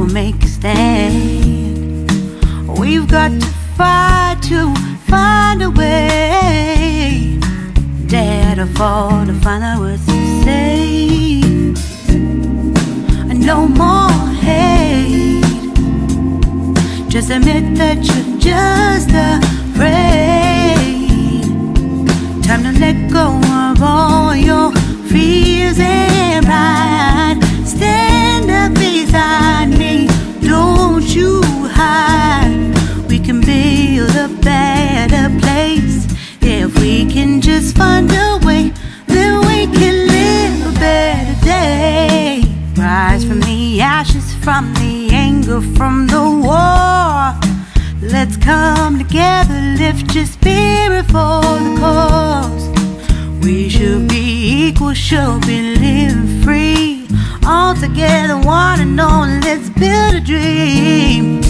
we'll make a stand. We've got to fight to find a way. Dare to fall to find out what to say. No more hate. Just admit that you're just afraid. A better place if we can just find a way. Then we can live a better day. Rise from the ashes, from the anger, from the war. Let's come together, lift your spirit for the cause. We should be equal, should be living free. All together, one and all, let's build a dream.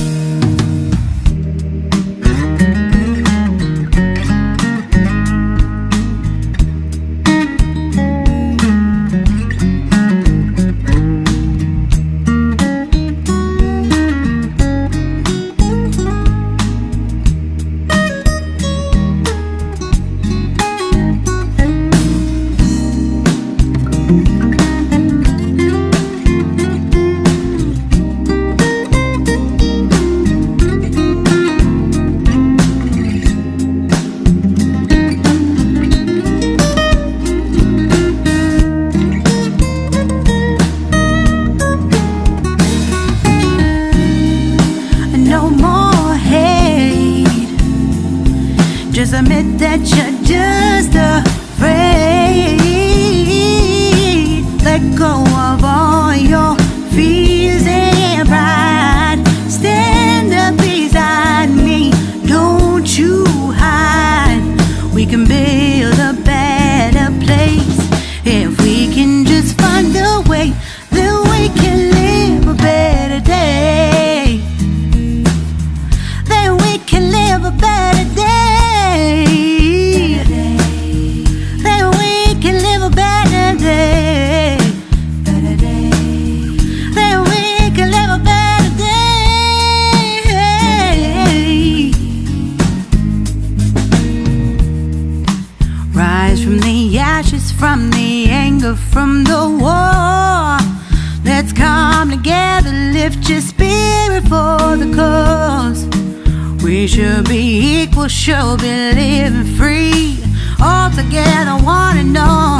We should be equal, should be living free. All together, one and all.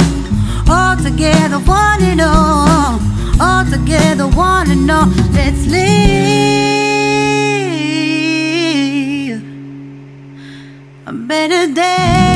All together, one and all. All together, one and all. Let's live a better day.